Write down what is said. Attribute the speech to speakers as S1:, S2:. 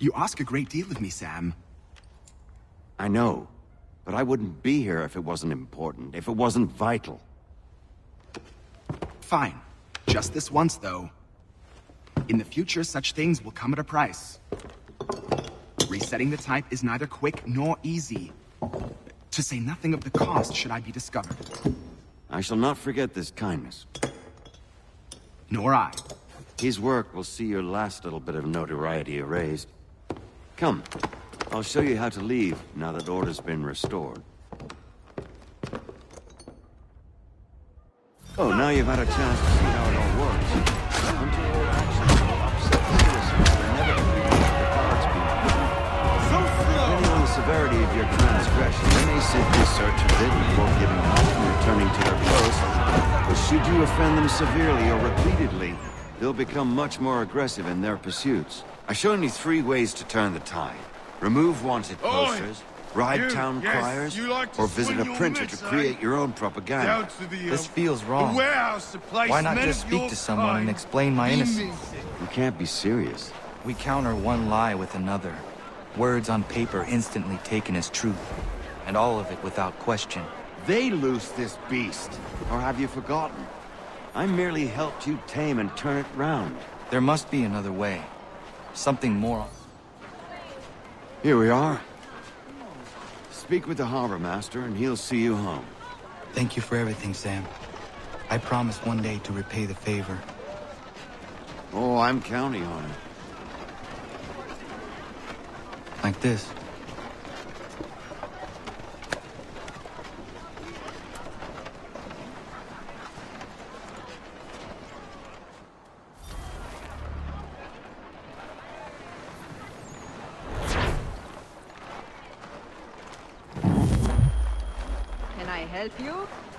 S1: You ask a great deal of me, Sam.
S2: I know. But I wouldn't be here if it wasn't important, if it wasn't vital.
S1: Fine. Just this once, though. In the future, such things will come at a price. Resetting the type is neither quick nor easy. To say nothing of the cost should I be discovered.
S2: I shall not forget this kindness.
S1: Nor I.
S2: His work will see your last little bit of notoriety erased. Come, I'll show you how to leave now that order's been restored. Oh, now you've had a chance to see how it all works. Severity of your transgression, they may simply search a bit before giving up and returning to their post. But should you offend them severely or repeatedly, they'll become much more aggressive in their pursuits. I've shown you three ways to turn the tide. Remove wanted posters, ride
S3: you,
S2: town
S3: yes,
S2: criers,
S3: like to
S2: or visit a printer to
S3: eh?
S2: create your own propaganda.
S3: The, uh,
S4: This feels wrong.
S3: warehouse to place
S4: Why not just speak to someone and explain my innocence?
S2: You can't be serious.
S4: We counter one lie with another. Words on paper instantly taken as truth. And all of it without question.
S2: They loose this beast. Or have you forgotten? I merely helped you tame and turn it round.
S4: There must be another way. Something more.
S2: Here we are. Speak with the harbor master and he'll see you home.
S4: Thank you for everything, Sam. I promise one day to repay the favor.
S2: Oh, I'm counting on it.
S4: Like this.
S5: I help you?